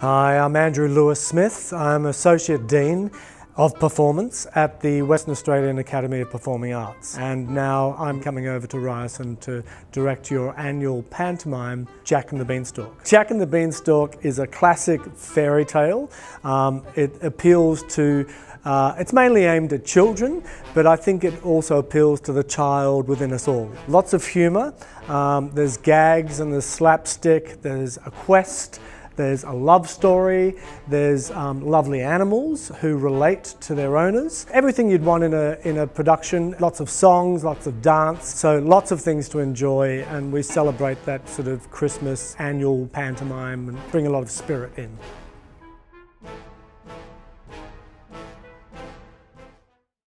Hi, I'm Andrew Lewis Smith. I'm Associate Dean of Performance at the Western Australian Academy of Performing Arts. And now I'm coming over to Ryerson to direct your annual pantomime, Jack and the Beanstalk. Jack and the Beanstalk is a classic fairy tale. Um, it appeals to uh, it's mainly aimed at children, but I think it also appeals to the child within us all. Lots of humour, um, there's gags and there's slapstick, there's a quest, there's a love story, there's um, lovely animals who relate to their owners. Everything you'd want in a, in a production, lots of songs, lots of dance, so lots of things to enjoy and we celebrate that sort of Christmas annual pantomime and bring a lot of spirit in.